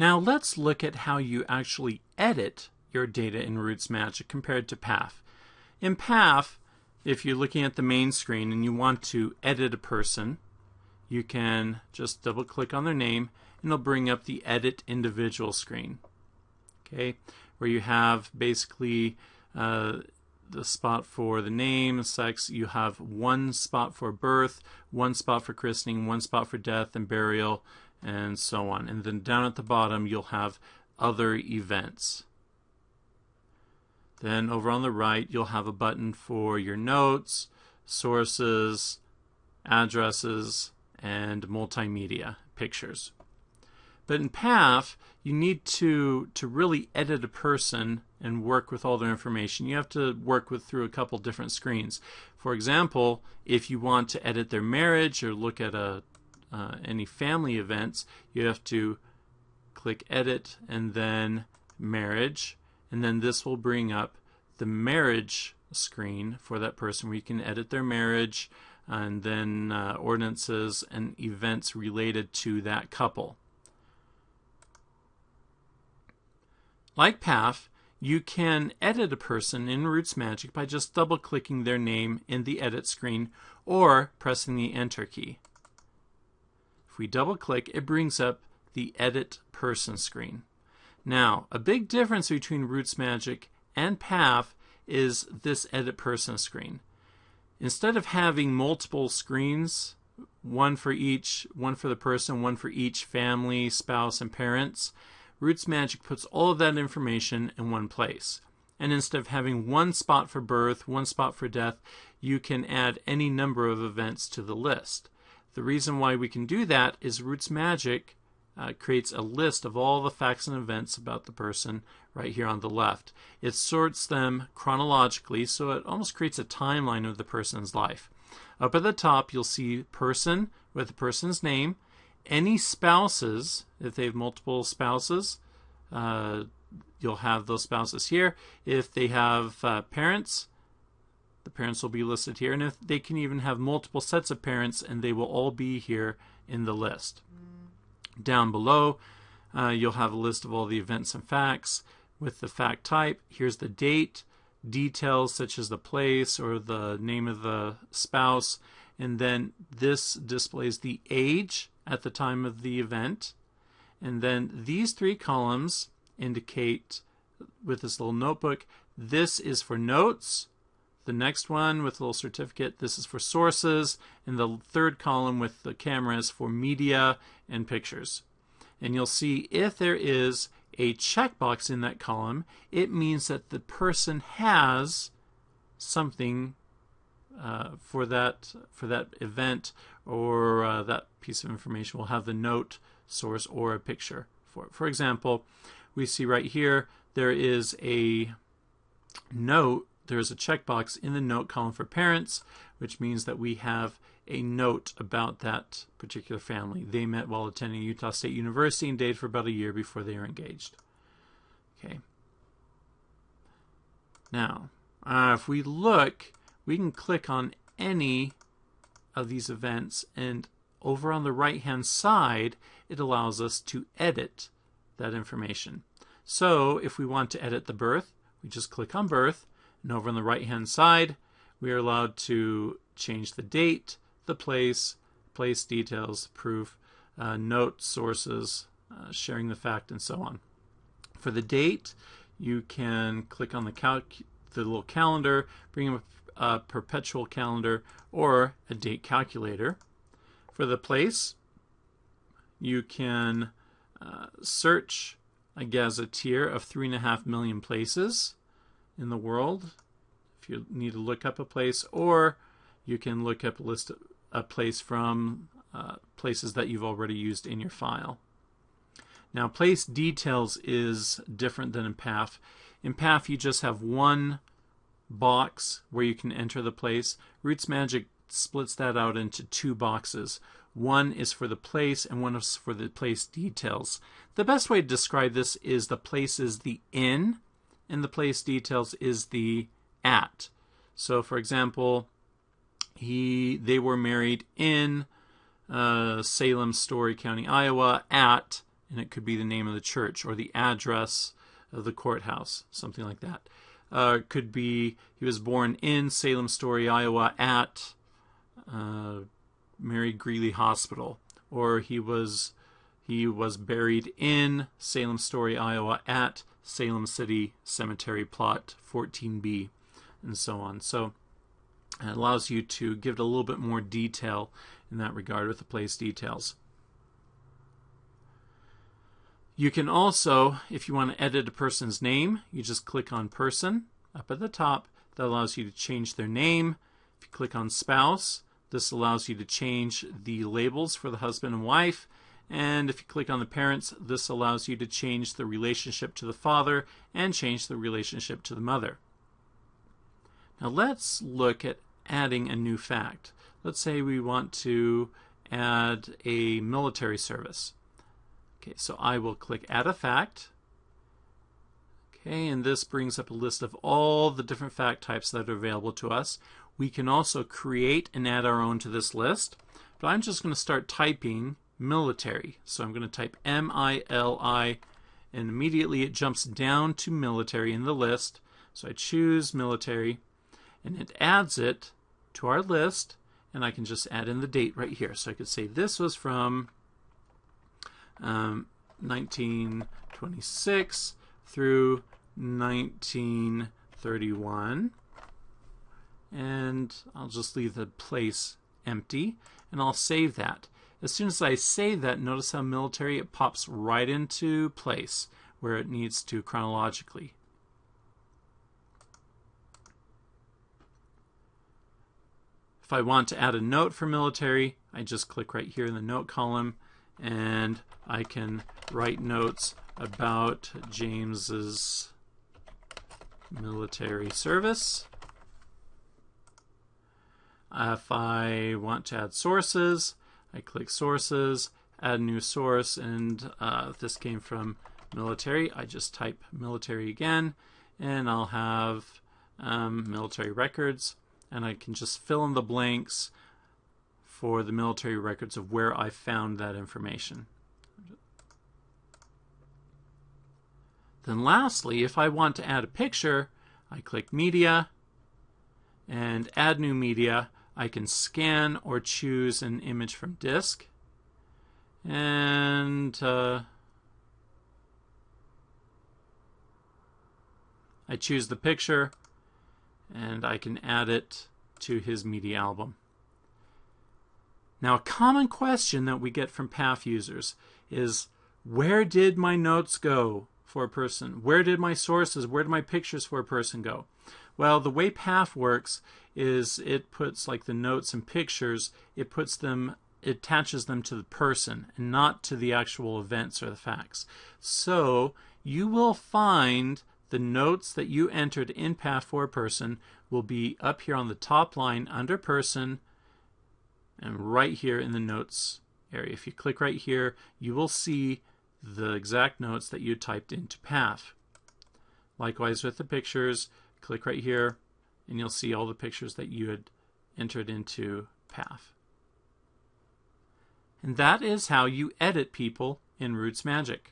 Now let's look at how you actually edit your data in RootsMagic compared to PAF. In PAF, if you're looking at the main screen and you want to edit a person, you can just double click on their name and it'll bring up the edit individual screen. Okay, where you have basically uh, the spot for the name, sex, you have one spot for birth, one spot for christening, one spot for death and burial, and so on. And then down at the bottom, you'll have other events. Then over on the right, you'll have a button for your notes, sources, addresses, and multimedia pictures. But in PAF, you need to to really edit a person and work with all their information. You have to work with through a couple different screens. For example, if you want to edit their marriage or look at a uh, any family events, you have to click edit and then marriage and then this will bring up the marriage screen for that person where you can edit their marriage and then uh, ordinances and events related to that couple. Like PAF, you can edit a person in RootsMagic by just double clicking their name in the edit screen or pressing the enter key. We double click, it brings up the edit person screen. Now, a big difference between RootsMagic and PAF is this edit person screen. Instead of having multiple screens, one for each, one for the person, one for each family, spouse, and parents, RootsMagic puts all of that information in one place. And instead of having one spot for birth, one spot for death, you can add any number of events to the list. The reason why we can do that is RootsMagic uh, creates a list of all the facts and events about the person right here on the left. It sorts them chronologically, so it almost creates a timeline of the person's life. Up at the top, you'll see person with the person's name, any spouses, if they have multiple spouses, uh, you'll have those spouses here. If they have uh, parents, the parents will be listed here. And if they can even have multiple sets of parents, and they will all be here in the list. Down below, uh, you'll have a list of all the events and facts with the fact type. Here's the date, details such as the place or the name of the spouse, and then this displays the age at the time of the event. And then these three columns indicate with this little notebook, this is for notes. The next one with a little certificate, this is for sources. And the third column with the cameras for media and pictures. And you'll see if there is a checkbox in that column, it means that the person has something uh, for that for that event or uh, that piece of information. We'll have the note source or a picture. For it. for example, we see right here there is a note. There's a checkbox in the note column for parents, which means that we have a note about that particular family. They met while attending Utah State University and dated for about a year before they were engaged. Okay. Now, uh, if we look, we can click on any of these events and over on the right hand side it allows us to edit that information. So if we want to edit the birth, we just click on birth and over on the right hand side we are allowed to change the date, the place, place details, proof, uh, note sources, uh, sharing the fact, and so on. For the date, you can click on the, the little calendar, bring up a perpetual calendar or a date calculator. For the place, you can uh, search a gazetteer of three and a half million places in the world if you need to look up a place, or you can look up a list a place from uh, places that you've already used in your file. Now, place details is different than in PAF. In PAF, you just have one box where you can enter the place. RootsMagic splits that out into two boxes. One is for the place and one is for the place details. The best way to describe this is the place is the in and the place details is the at. So, for example, he they were married in uh, Salem, Story County, Iowa, at and it could be the name of the church or the address of the courthouse, something like that. Uh, could be he was born in Salem Story, Iowa, at uh, Mary Greeley Hospital, or he was he was buried in Salem Story, Iowa, at Salem City Cemetery Plot 14B, and so on. So it allows you to give it a little bit more detail in that regard with the place details. You can also, if you want to edit a person's name, you just click on person up at the top. That allows you to change their name. If you click on spouse, this allows you to change the labels for the husband and wife. And if you click on the parents, this allows you to change the relationship to the father and change the relationship to the mother. Now let's look at adding a new fact. Let's say we want to add a military service. Okay, so I will click Add a Fact. Okay, and this brings up a list of all the different fact types that are available to us. We can also create and add our own to this list, but I'm just going to start typing military. So I'm going to type M-I-L-I, and immediately it jumps down to military in the list. So I choose military, and it adds it to our list, and I can just add in the date right here. So I could say this was from um, 1926 through 1931. And I'll just leave the place empty and I'll save that. As soon as I save that, notice how military it pops right into place where it needs to chronologically. If I want to add a note for military, I just click right here in the note column and I can write notes about James's military service. If I want to add sources, I click sources, add new source, and uh, this came from military, I just type military again, and I'll have um, military records, and I can just fill in the blanks for the military records of where I found that information. Then lastly, if I want to add a picture, I click Media and Add New Media. I can scan or choose an image from disk. And uh, I choose the picture and I can add it to his media album. Now, a common question that we get from PAF users is where did my notes go for a person? Where did my sources, where did my pictures for a person go? Well, the way PAF works is it puts like the notes and pictures, it puts them, it attaches them to the person and not to the actual events or the facts. So you will find the notes that you entered in PAF for a person will be up here on the top line under person and right here in the notes area. If you click right here, you will see the exact notes that you typed into PAF. Likewise with the pictures, click right here and you'll see all the pictures that you had entered into PAF. And that is how you edit people in RootsMagic.